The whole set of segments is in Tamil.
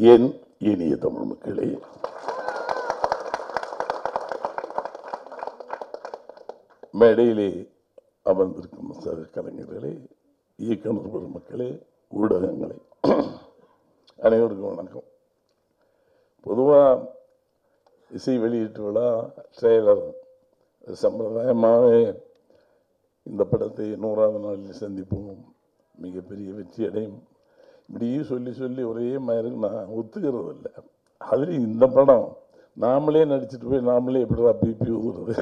என் இனிய தமிழ் மக்களே. மேடையிலே அமர்ந்திருக்கும் சக கலைஞர்களே இயக்குனர் பெருமக்களே ஊடகங்களே அனைவருக்கும் வணக்கம். பொதுவாக இசை வெளியீட்டு விழா ட்ரெய்லர் சம்பிரதாயமாகவே இந்த படத்தை நூறாவது நாளில் சந்திப்போம். மிகப்பெரிய வெற்றி அடையும் இப்படியும் சொல்லி சொல்லி ஒரே மாதிரி நான் ஒத்துக்கிறது இல்லை அதுலேயும் இந்த படம் நாமளே நடிச்சிட்டு போய் நாமளே எப்படிடா பிபி ஊதுறது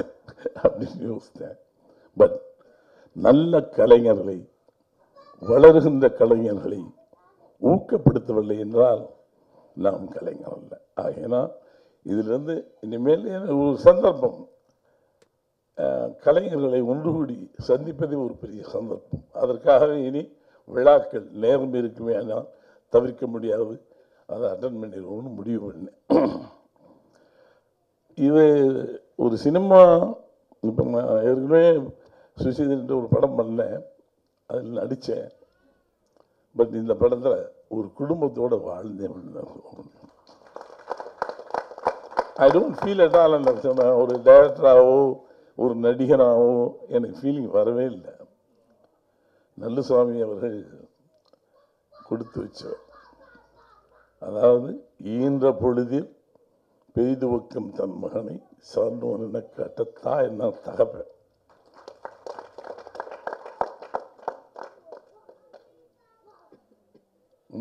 அப்படின்னு யோசித்தேன். பட் நல்ல கலைஞர்களை வளருகின்ற கலைஞர்களை ஊக்கப்படுத்தவில்லை என்றால் நாம் கலைஞர் அல்ல. ஆகினா இதிலிருந்து இனிமேல் ஒரு சந்தர்ப்பம். அஹ், கலைஞர்களை ஒன்று கூடி சந்திப்பதே ஒரு பெரிய சந்தர்ப்பம். அதற்காகவே இனி விழாக்கள் நேரம் இருக்குமே ஆனால் தவிர்க்க முடியாது. அதை அட்டன் பண்ணிடுவோம்னு முடிவு பண்ணேன். இது ஒரு சினிமா இப்போ நான் ஏற்கனவே சுசீதன்ட்டு ஒரு படம் பண்ணேன். அதில் நடித்தேன். பட் இந்த படத்தில் ஒரு குடும்பத்தோடு வாழ்ந்தேன் ஐ டோன்ட் ஃபீல் எட்டால் அந்த ஒரு டேரக்டராகவோ ஒரு நடிகனாகவோ எனக்கு ஃபீலிங் வரவே இல்லை. நல்ல சுவாமி அவர்கள் கொடுத்து வச்சவர். அதாவது ஈன்ற பொழுதில் பெய்து வைக்கும் தன் மகனை சார்ந்தவன் என கட்டத்தா என்ன தகப்பேன்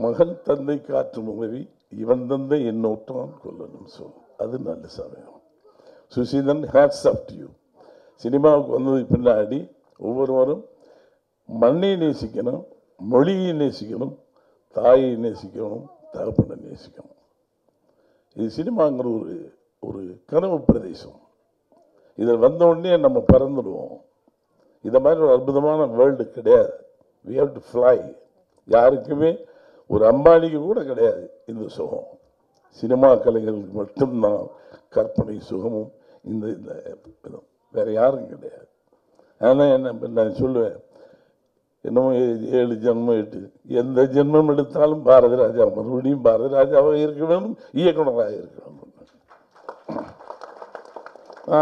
மகன் தந்தை காற்றும் உதவி இவன் தந்தை என்னோட்டான் கொல்லணும் சொல். அது நல்ல சமயம். சுசீதன் ஹேட்ஸ் ஆஃப் யூ சினிமாவுக்கு வந்ததுக்கு பின்னாடி ஒவ்வொருவரும் மண்ணை நேசிக்கணும் மொழியை நேசிக்கணும் தாயை நேசிக்கணும் தகப்பனை நேசிக்கணும். இது சினிமாங்கிற ஒரு ஒரு கனவு பிரதேசம். இதில் வந்தோடனே நம்ம பறந்துடுவோம். இந்த மாதிரி ஒரு அற்புதமான வேர்ல்டு கிடையாது. வி ஹவ் டு ஃப்ளை யாருக்குமே ஒரு அம்பானிக்கு கூட கிடையாது இந்த சுகம். சினிமா கலைஞர்களுக்கு மட்டும்தான் கற்பனை சுகமும் இந்த இந்த வேறு வேற யாரும் கிடையாது. ஆனால் என்ன நான் சொல்லுவேன் என்னமோ ஏழு ஜென்மம் எட்டு. எந்த ஜென்மம் எடுத்தாலும் பாரத ராஜா மறுபடியும் பாரத ராஜாவாக இருக்க வேண்டும் இயக்குனராக இருக்க வேண்டும்.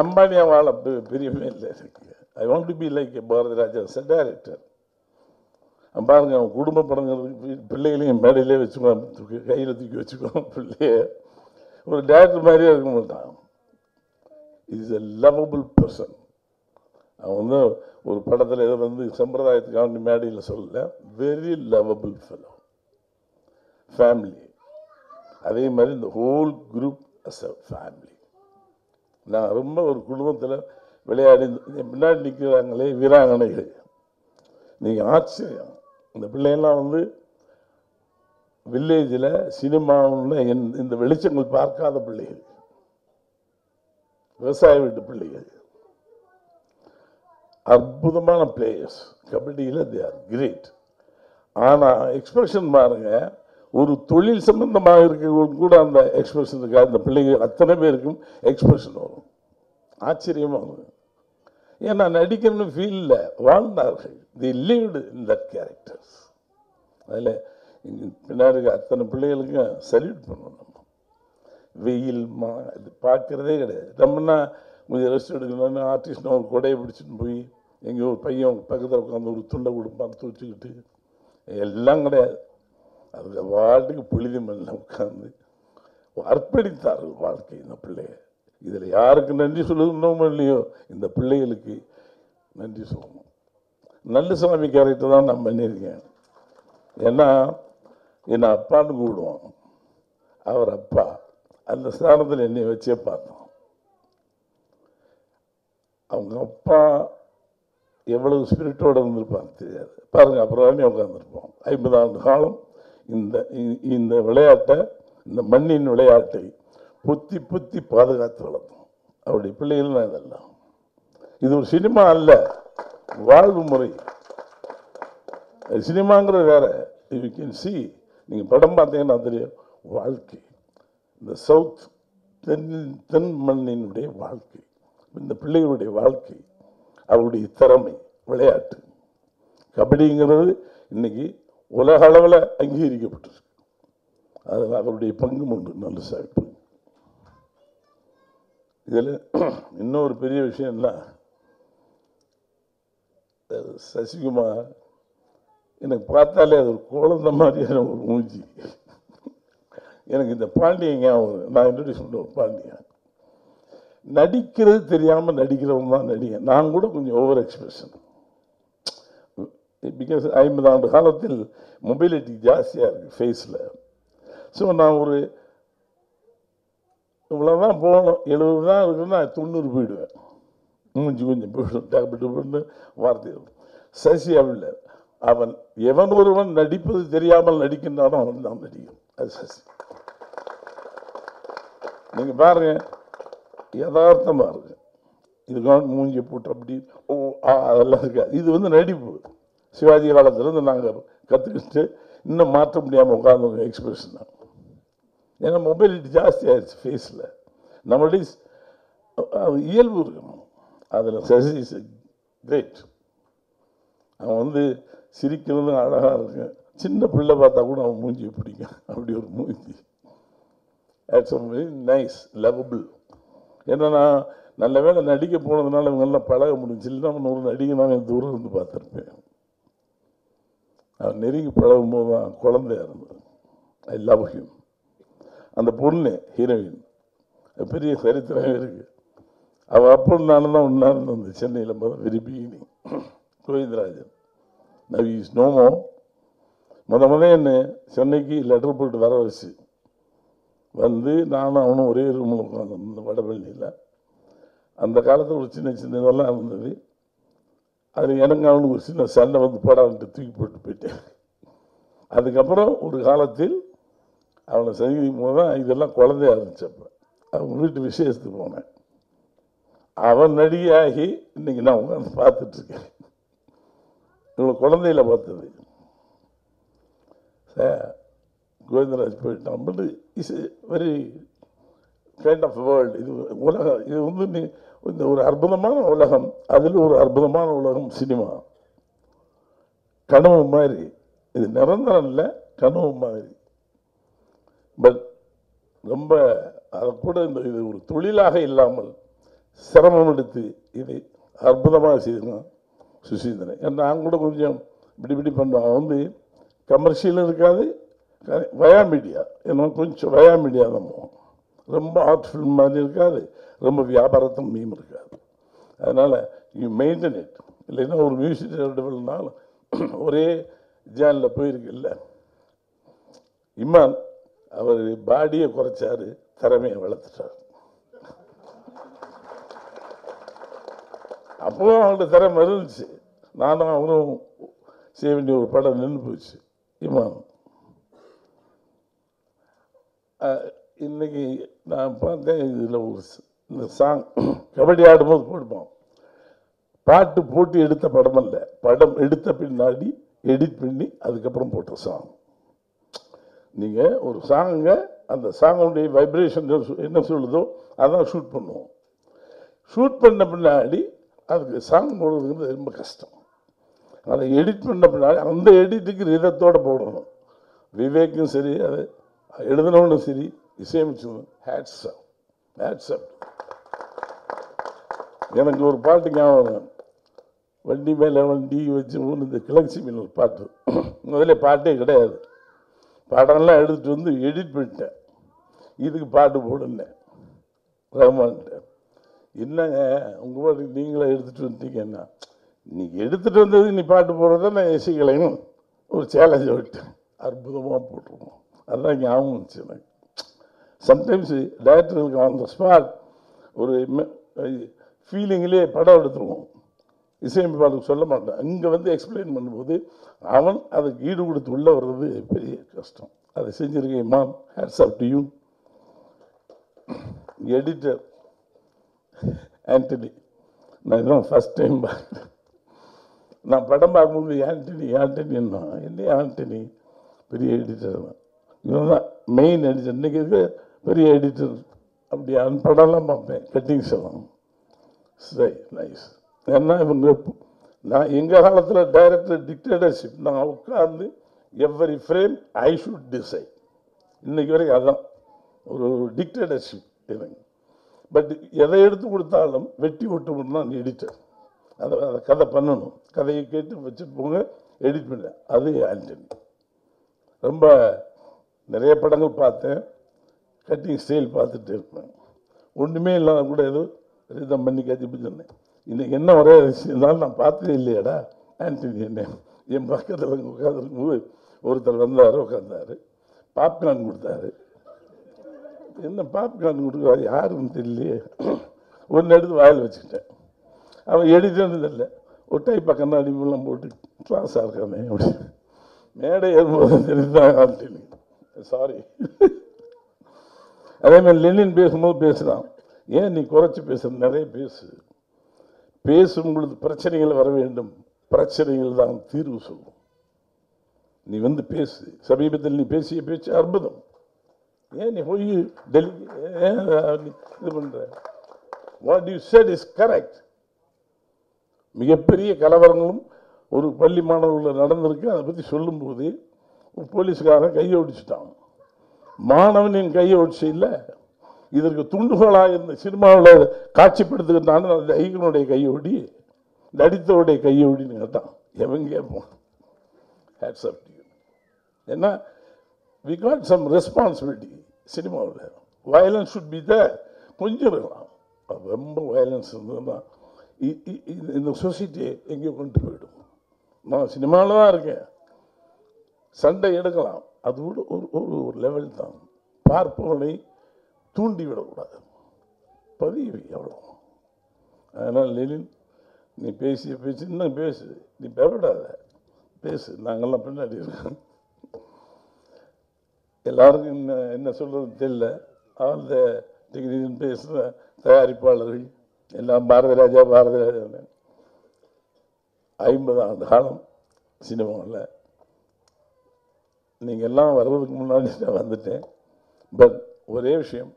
அம்பானியா வாழ பெரியமே இல்லை எனக்கு. I want to be like Bharathiraja sir director பாருங்க அவன் குடும்ப படங்களுக்கு பிள்ளைகளையும் மேடையிலே வச்சுக்குவான் தூக்கி கையில் தூக்கி வச்சுக்குவான் பிள்ளைய. ஒரு டேரக்டர் மாதிரியே இருக்க மாட்டான். இஸ் எ லவபிள் பர்சன் அவன் வந்து ஒரு படத்தில் ஏதோ வந்து சம்பிரதாயத்துக்காண்டி மேடையில் சொல்லல. வெரி லவபிள் ஃபெலோ ஃபேமிலி அதே மாதிரி இந்த whole group as a family நான் ரொம்ப ஒரு குடும்பத்தில் விளையாடி பின்னாடி நிற்கிறாங்களே வீராங்கனைகள். நீங்கள் ஆச்சரியம். இந்த பிள்ளைங்கள்லாம் வந்து வில்லேஜில் சினிமாவில் என் இந்த வெளிச்சங்கள் பார்க்காத பிள்ளைகள். விவசாய வீட்டு பிள்ளைகள். அற்புதமான பிளேயர்ஸ் கபடியில் தே ஆர் கிரேட் ஆனால் எக்ஸ்பிரஷன் பாருங்கள் ஒரு தொழில் சம்பந்தமாக இருக்கிறவங்க கூட அந்த எக்ஸ்பிரஷன் அந்த பிள்ளைங்க அத்தனை பேருக்கும் எக்ஸ்பிரஷன் வரும். ஆச்சரியமாக வரும் ஏன்னா நடிக்கணும்னு ஃபீலில் வாழ்ந்தார்கள். They lived in that characters அதில் பின்னாடி அத்தனை பிள்ளைகளுக்கும் சல்யூட் பண்ணணும் நம்ம. வெயில் மா இது பார்க்குறதே கிடையாது. நம்மனா கொஞ்சம் ரெஸ்ட் எடுக்கணும்னு ஆர்டிஸ்ட்னா ஒரு கொடையை பிடிச்சிட்டு போய் எங்கேயோ ஒரு பையன் பக்கத்தில் உட்காந்து ஒரு துண்டை கொடுப்பான் தூச்சிக்கிட்டு எல்லாம் கிடையாது. அதுக்கு வாழ்க்கைக்கு புழுதி மண்ணில் உட்காந்து அர்ப்பணித்தார்கள் வாழ்க்கை இந்த பிள்ளைய. இதில் யாருக்கு நன்றி சொல்லணுமோ இல்லையோ? இந்த பிள்ளைகளுக்கு நன்றி சொல்லணும். நல்ல சாமி கேரக்டர் தான் நான் பண்ணியிருக்கேன். ஏன்னா என்னை அப்பான்னு கூடுவோம் அவர் அப்பா. அந்த ஸ்தானத்தில் என்னை வச்சே பார்த்தோம் அவங்க அப்பா எவ்வளவு ஸ்பிரிட்டோடு இருந்திருப்பாங்க தெரியாது. பாருங்க அப்புறம் உட்காந்துருப்போம் ஐம்பது ஆண்டு காலம் இந்த இ- இந்த விளையாட்டை இந்த மண்ணின் விளையாட்டை புத்தி புத்தி பாதுகாத்து வளர்த்தோம். அவருடைய பிள்ளைகள் தான் இதெல்லாம். இது ஒரு சினிமா அல்ல வாழ்வு முறை. சினிமாங்கிறது வேற. யூ கேன் சி நீங்கள் படம் பார்த்தீங்கன்னா தெரியும் வாழ்க்கை. இந்த சவுத் தென் தென் மண்ணினுடைய வாழ்க்கை. இந்த பிள்ளைகளுடைய வாழ்க்கை. அவருடைய திறமை விளையாட்டு. கபடிங்கிறது இன்னைக்கு உலக அளவில் அங்கீகரிக்கப்பட்டிருக்கு. அதில் அவருடைய பங்கும் உண்டு நல்ல சாய்ப்பு. இதில் இன்னொரு பெரிய விஷயம்னா சசிகுமார் எனக்கு பார்த்தாலே அது ஒரு குழந்த மாதிரியான ஒரு மூஞ்சி. எனக்கு இந்த பாண்டியன் ஞாபகம் நான் இன்ட்ரடியூஸ் பண்ணுவேன் பாண்டியன். நடிக்கிறது தெரியாமல் நடிக்கிறவங்க தான் நடிகன். நான் கூட கொஞ்சம் ஓவர் எக்ஸ்பிரஷன் பிகாஸ் ஐம்பது ஆண்டு காலத்தில் மொபைலிட்டி ஜாஸ்தியாக இருக்குது ஃபேஸில் ஸோ நான் ஒரு இவ்வளோதான் போகணும். எழுபது தான் இருக்குன்னா தொண்ணூறு போயிடுவேன். மூஞ்சி கொஞ்சம் போயிடும். டேப்லெட் போட்டு வார்த்தை சசி அவள் அவன் எவன் ஒருவன் நடிப்பது தெரியாமல் நடிக்கின்றானோ அவன் தான் நடிக்கும் அது சசி. நீங்கள் பாருங்க. யதார்த்தமாக இருக்கு இதுதான் மூஞ்சி போட்டு அப்படி ஓ ஆ அதெல்லாம் இருக்காது. இது வந்து நடிப்பு. சிவாஜி காலத்துலேருந்து நாங்கள் கற்றுக்கிட்டு இன்னும் மாற்ற முடியாமல் உட்காந்து எக்ஸ்பிரஷன் தான். ஏன்னா மொபைலிட்டி ஜாஸ்தி ஆயிடுச்சு ஃபேஸில் நம்மளுடைய அது இயல்பு இருக்கணும். அதில் சசி இஸ் கிரேட் அவன் வந்து சிரிக்கிறது அழகாக இருக்கு. சின்ன பிள்ளை பார்த்தா கூட அவன் மூஞ்சி பிடிக்கும். அப்படி ஒரு மூஞ்சி. இட்ஸ் வெரி நைஸ் லவபிள் ஏன்னா நான் நல்ல வேலை நடிக்க போனதுனால இவங்கெல்லாம் பழக முடிஞ்சு இல்லைன்னா நூறு நடிகை நான் தூரம் இருந்து பார்த்துருப்பேன். அவர் நெருங்கி பழகும் போது தான் குழந்தையா இருந்தது ஐ லவ் ஹிம் அந்த பொண்ணு ஹீரோயின் பெரிய சரித்திரம் இருக்குது அவள் அப்போ நானும் தான் ஒன்றா இருந்தது சென்னையில் முதல் very beginning Govindarajan. Now is நோமோ முத முத என்ன சென்னைக்கு லெட்டர் போட்டு வர வச்சு. வந்து நானும் அவனும் ஒரே ரூமில் உட்காந்துருந்தோம் இந்த வடபழனியில் அந்த காலத்தில் ஒரு சின்ன சின்ன இதெல்லாம் இருந்தது. அது எனக்கு அவனுக்கு ஒரு சின்ன சண்டை வந்து போடான்ட்டு தூக்கி போட்டு போயிட்டேன். அதுக்கப்புறம் ஒரு காலத்தில் அவனை சந்திக்கும் போது தான் இதெல்லாம் குழந்தையாக இருந்துச்சு அப்போ. அவன் வீட்டு விசேஷத்துக்கு போனேன். அவன் நடிகையாகி இன்னைக்கு நான் உட்காந்து பார்த்துட்ருக்கேன் இவ்வளோ குழந்தையில பார்த்தது. சார் கோவிந்தராஜ் போயிட்டான் but is very kind of world இது உலகம் இது வந்து நீ இந்த ஒரு அற்புதமான உலகம். அதில் ஒரு அற்புதமான உலகம் சினிமா. கனவு மாதிரி. இது நிரந்தரம் இல்லை கனவு மாதிரி. பட் ரொம்ப அதை கூட இந்த இது ஒரு தொழிலாக இல்லாமல் சிரமம் எடுத்து இதை அற்புதமாக செய்திருக்கான் சுசீந்திரன். ஏன்னா நான் கூட கொஞ்சம் இப்படி இப்படி பண்ணுவான். அவன் வந்து கமர்ஷியலும் இருக்காது வயா மீடியா என்ன கொஞ்சம் வயா மீடியா தான் போகும். ரொம்ப ஆர்ட் ஃபில்ம் மாதிரி இருக்காது. ரொம்ப வியாபாரத்தும் மீம் இருக்காது. அதனால் யூ மெயின்டைன் இட் இல்லைன்னா ஒரு மியூசிக் டெவலப்னாலும் ஒரே ஜேனில் போயிருக்குல்ல இமான் அவர் பாடியை குறைச்சாரு திறமையை வளர்த்துட்டார். அப்பவும் அவங்கள்ட்ட திறமை இருந்துச்சு. நானும் அவரும் செய்ய வேண்டிய ஒரு படம் நின்று போச்சு. இமான். இன்றைக்கி இன்னைக்கு நான் பார்த்தேன் இதில் ஒரு இந்த சாங் கபடி ஆடும்போது போடுவோம். பாட்டு போட்டு எடுத்த படம் அல்ல. படம் எடுத்த பின்னாடி எடிட் பண்ணி அதுக்கப்புறம் போட்ட சாங் நீங்கள் ஒரு சாங்க அந்த சாங்குடைய வைப்ரேஷன் என்ன சொல்லுதோ அதான் ஷூட் பண்ணுவோம். ஷூட் பண்ண பின்னாடி அதுக்கு சாங் போடுறதுங்கிறது ரொம்ப கஷ்டம். அதை எடிட் பண்ண பின்னாடி அந்த எடிட்டுக்கு ரிதத்தோடு போடணும். விவேக்கும் சரி அது எழுதினவனும் சரி இசையமைச்சவனும் ஹேட்ஸ் ஹேட்ஸ் எனக்கு ஒரு பாட்டு ஞாபகம் வண்டி மேலே வண்டி வச்சு ஊன்னு இந்த கிழக்கு மீன் ஒரு பாட்டு. முதல்ல பாட்டே கிடையாது. படம்லாம் எடுத்துட்டு வந்து எடிட் பண்ணிட்டேன். இதுக்கு பாட்டு போடுனேன். ரஹ்மான்ட்ட. என்னங்க உங்கள் பாட்டுக்கு நீங்களே எடுத்துகிட்டு வந்துட்டீங்கன்னா நீ எடுத்துட்டு வந்தது நீ பாட்டு போடுறத? நான் இசைக்கலைன்னு ஒரு சேலஞ்சை விட்டேன். அற்புதமாக போட்டிருக்கோம். அதெல்லாம் ஞாபகம் வந்துச்சு எனக்கு. சம்டைம்ஸ் டேரக்டர்களுக்கு ஆன் த ஸ்பாட் ஒரு ஃபீலிங்லேயே படம் எடுத்துருவோம். இசையமைப்பாளருக்கு சொல்ல மாட்டேன். இங்கே வந்து எக்ஸ்பிளைன் பண்ணும்போது அவன் அதுக்கு ஈடு கொடுத்து உள்ளே வர்றது பெரிய கஷ்டம். அதை செஞ்சுருக்கேன் ma'am hats off to you editor Antony நான் இதுதான் ஃபஸ்ட் டைம் பார்க்குறேன். நான் படம் பார்க்கும்போது ஆண்டனி ஆண்டனின்னா என்ன ஆண்டனி பெரிய எடிட்டர் தான் இவன் தான் மெயின் எடிட்டர் இன்றைக்கி இருக்க பெரிய எடிட்டர் அப்படி அந்த படம்லாம் பார்ப்பேன். கட்டிங்ஸ் எல்லாம் சரி நைஸ் ஏன்னா இவங்க நான் எங்கள் காலத்தில் டைரக்டர் டிக்டேட்டர்ஷிப் நான் உட்கார்ந்து every frame I should decide இன்னைக்கு வரைக்கும் அதான். ஒரு டிக்டேட்டர்ஷிப் எனக்கு. பட் எதை எடுத்து கொடுத்தாலும் வெட்டி விட்டு தான் எடிட்டர் அதை அதை கதை பண்ணணும். கதையை கேட்டு வச்சுட்டு போங்க எடிட் பண்ண. அது ஆண்டனி ரொம்ப நிறைய படங்கள் பார்த்தேன். கட்டிங் ஸ்டைல் பார்த்துட்டு இருப்பேன். ஒன்றுமே இல்லாத கூட ஏதோ ரிதம் பண்ணி கத்திப்பு சொன்னேன் இன்றைக்கி என்ன ஒரே இருந்தாலும் நான் பார்த்ததே இல்லையாடா? ஆண்டனி என்ன? என் பக்கத்தில் உட்காந்துருக்கும்போது ஒருத்தர் வந்தார் உட்காந்தாரு பாப்கார்ன் கொடுத்தாரு. என்ன பாப்கார்ன் கொடுக்குறாரு யாருன்னு தெரியலையே. ஒன்று எடுத்து வாயில் வச்சுக்கிட்டேன். அவன் எடுத்துன்னு இல்லை ஒட்டை பக்கம் தான் அடிமெல்லாம் போட்டு கிளாஸாக இருக்கானே அப்படி மேடை ஏறும்போது தெரிஞ்சுதான் ஆண்டனி. சாரி அதே மாதிரி லெனின் பேசும்போது பேசுகிறான் ஏன் நீ குறைச்சி பேசுற? நிறைய பேசு. பேசும் பொழுது பிரச்சனைகள் வர வேண்டும். பிரச்சனைகள் தான் தீர்வு சொல்லும். நீ வந்து பேசு. சமீபத்தில் நீ பேசிய பேச்சு அற்புதம். ஏன் நீ போய் டெல்லி ஏன் நீ இது பண்ற? What you said is correct மிகப்பெரிய கலவரங்களும் ஒரு பள்ளி மாணவர்கள் நடந்திருக்கு. அதை பற்றி சொல்லும்போது போலீஸ்காரன் கையை ஒடிச்சிட்டான். மாணவனின் கையை ஒடிச்சு இல்லை. இதற்கு துண்டுகோலாக இருந்த சினிமாவில் காட்சிப்படுத்துகின்றான். அந்த ஐகனுடைய கையோடி நடித்தவுடைய கையோடின்னு கேட்டான். எவன் கேட்போம் ஹேட்ஸ் அப் ஏன்னா வி காட் சம் ரெஸ்பான்சிபிலிட்டி சினிமாவில். வயலன்ஸ் ஷுட் பி த கொஞ்சம் இருக்கலாம். ரொம்ப வயலன்ஸ் இருந்ததுன்னா இ- இ- இந்த சொசைட்டியை எங்கேயோ கொண்டு போயிடும். நான் சினிமாவில் தான் இருக்கேன். சண்டை எடுக்கலாம். அது கூட ஒரு ஒரு ஒரு லெவல் தான். பார்ப்பவனை தூண்டி விடக்கூடாது பதிவு எவ்வளோ அதனால் லெனின் நீ பேசிய பேசி இன்னும் பேசு. நீ பயப்படாத. பேசு. நாங்கள்லாம் பின்னாடி இருக்கோம். எல்லாருக்கும் என்ன என்ன சொல்கிறது தெரியல. ஆல் த டிகிரின்னு பேசுகிற தயாரிப்பாளர்கள் எல்லாம் பாரத ராஜா பாரத ராஜா ஐம்பது ஆண்டு காலம் சினிமாவில் நீங்கள் எல்லாம் வர்றதுக்கு முன்னாடி நான் வந்துட்டேன். பட் ஒரே விஷயம்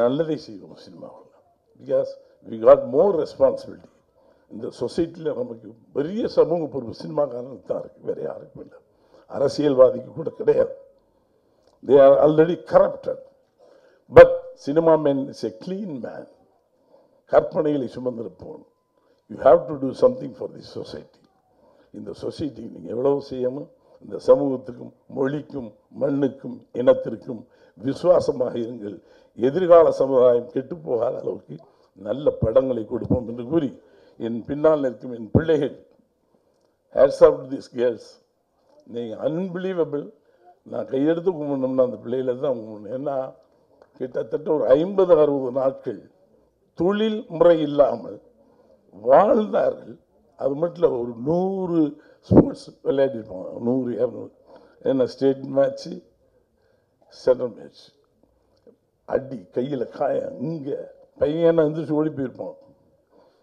நல்லதை செய்வோம் சினிமாவில். Because we got more responsibility இந்த சொசைட்டியில் நமக்கு பெரிய சமூக பொறுப்பு சினிமாக்காரனுக்கு தான் இருக்குது வேறு யாருக்கும் இல்லை. அரசியல்வாதிக்கு கூட கிடையாது. They are already corrupted but cinema man is a clean man கற்பனைகளை சுமந்திருப்போம் you have to do something for the society இந்த சொசைட்டிக்கு நீங்கள் எவ்வளவு செய்யணும்? இந்த சமூகத்துக்கும் மொழிக்கும் மண்ணுக்கும் இனத்திற்கும் விசுவாசமாக இருங்கள். எதிர்கால சமுதாயம் கெட்டுப்போகாத அளவுக்கு நல்ல படங்களை கொடுப்போம் என்று கூறி என் பின்னால் நிற்கும் என் பிள்ளைகள் ஹேட்ஸ் ஆஃப் திஸ் கேர்ள்ஸ் நீங்கள் அன்பிலீவபிள் நான் கையெடுத்து கும்பிடணும்னா அந்த பிள்ளைகளை தான் கும்பிடணும். ஏன்னா கிட்டத்தட்ட ஒரு ஐம்பது அறுபது நாட்கள் தொழில் முறை இல்லாமல் வாழ்ந்தார்கள். அது மட்டும் இல்லை ஒரு நூறு ஸ்போர்ட்ஸ் விளையாடிருப்பாங்க நூறு இரநூறு என்ன ஸ்டேட் மேட்ச்சு சென்ட்ரல் மேட்ச் அடி கையில் காயம் இங்கே பையனை எந்திரிச்சு ஓடி போயிருப்பான்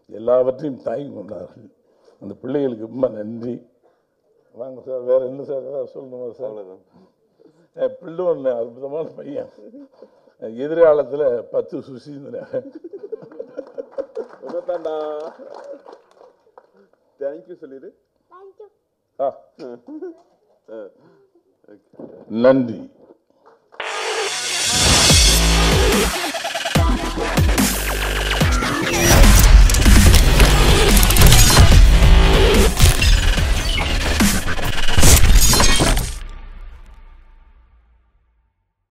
எல்லாவற்றையும் தாங்கி கொண்டார்கள் அந்த பிள்ளைகளுக்கு ரொம்ப நன்றி வாங்க சார் வேற என்ன சார் சொல்லணுமா சார் என் பிள்ளை ஒன்று அற்புதமான பையன் எதிர்காலத்தில் பத்து சுசீந்திரன் தேங்க்யூ சொல்லிடு Ah. Eh, eh, Nandi.